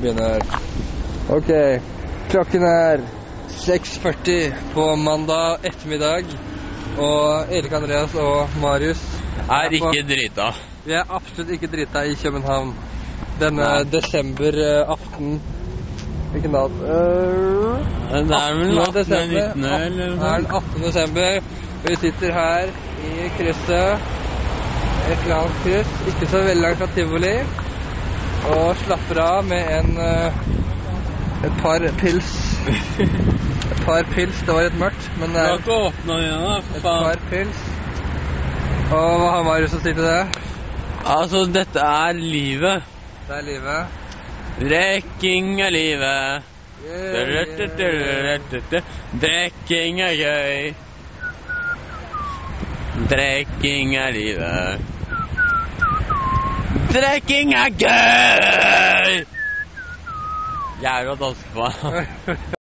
begynner. OK. Klokken er 6.40 på mandag ettermiddag. Og Erik Andreas og Marius Er på- ikke drita. Vi er absolutt ikke drita i København denne Nei. desemberaften. Hvilken dag? Uh, Det er vel 18. 18. desember. 19. eller Det noe er den sånt. 18. desember. Vi sitter her i krysset. Et eller annet kryss. Ikke så veldig langt fra tivoli. Og slapper av med en øh, et par pils. Et par pils. Det var litt mørkt, men det er ikke åpna igjen, da. et par pils. Og hva har Marius å si til det? Altså, dette er livet. Det er livet. Drikking er livet. Drikking er gøy. Drikking er livet. Drikking er gøy! Jævla er meg. yeah.